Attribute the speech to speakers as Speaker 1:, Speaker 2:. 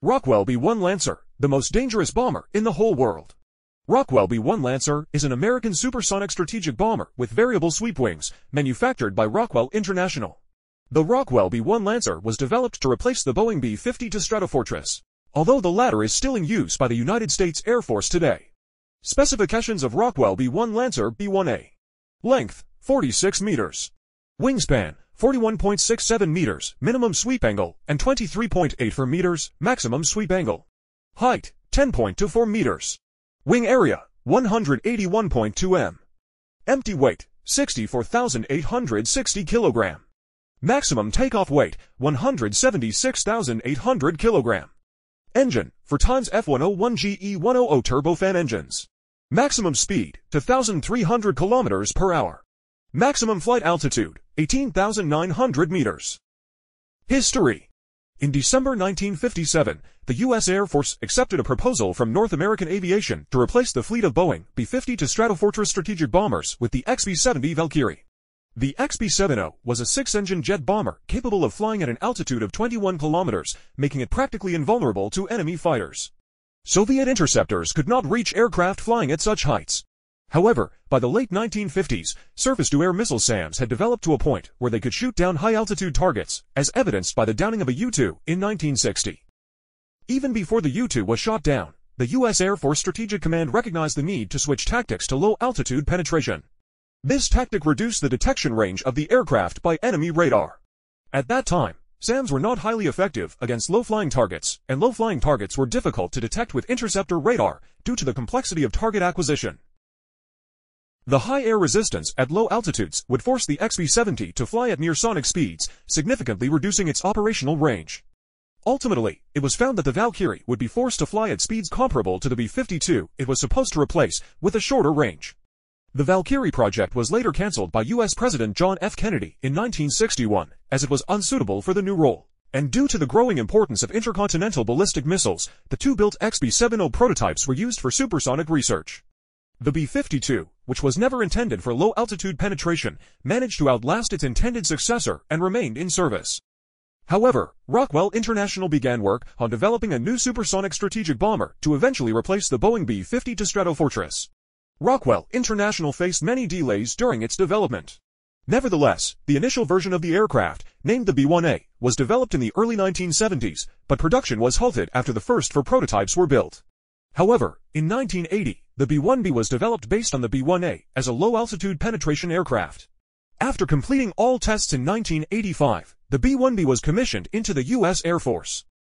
Speaker 1: Rockwell B-1 Lancer, the most dangerous bomber in the whole world. Rockwell B-1 Lancer is an American supersonic strategic bomber with variable sweep wings, manufactured by Rockwell International. The Rockwell B-1 Lancer was developed to replace the Boeing B-52 Stratofortress, although the latter is still in use by the United States Air Force today. Specifications of Rockwell B-1 Lancer B-1A. Length, 46 meters. Wingspan, 41.67 meters, minimum sweep angle, and 23.84 meters, maximum sweep angle. Height, 10.24 meters. Wing area, 181.2 m. Empty weight, 64,860 kilogram. Maximum takeoff weight, 176,800 kilogram. Engine, for Times F101 GE100 turbofan engines. Maximum speed, 2,300 kilometers per hour. Maximum flight altitude, 18,900 meters. History In December 1957, the U.S. Air Force accepted a proposal from North American Aviation to replace the fleet of Boeing B-52 Stratofortress strategic bombers with the XB-70 Valkyrie. The XB-70 was a six-engine jet bomber capable of flying at an altitude of 21 kilometers, making it practically invulnerable to enemy fighters. Soviet interceptors could not reach aircraft flying at such heights. However, by the late 1950s, surface-to-air missile SAMs had developed to a point where they could shoot down high-altitude targets, as evidenced by the downing of a U-2 in 1960. Even before the U-2 was shot down, the U.S. Air Force Strategic Command recognized the need to switch tactics to low-altitude penetration. This tactic reduced the detection range of the aircraft by enemy radar. At that time, SAMs were not highly effective against low-flying targets, and low-flying targets were difficult to detect with interceptor radar due to the complexity of target acquisition. The high air resistance at low altitudes would force the XB-70 to fly at near sonic speeds, significantly reducing its operational range. Ultimately, it was found that the Valkyrie would be forced to fly at speeds comparable to the B-52 it was supposed to replace, with a shorter range. The Valkyrie project was later cancelled by U.S. President John F. Kennedy in 1961, as it was unsuitable for the new role. And due to the growing importance of intercontinental ballistic missiles, the two built XB-70 prototypes were used for supersonic research. The B-52, which was never intended for low-altitude penetration, managed to outlast its intended successor and remained in service. However, Rockwell International began work on developing a new supersonic strategic bomber to eventually replace the Boeing B-52 Stratofortress. Rockwell International faced many delays during its development. Nevertheless, the initial version of the aircraft, named the B-1A, was developed in the early 1970s, but production was halted after the first four prototypes were built. However, in 1980, the B-1B was developed based on the B-1A as a low-altitude penetration aircraft. After completing all tests in 1985, the B-1B was commissioned into the U.S. Air Force.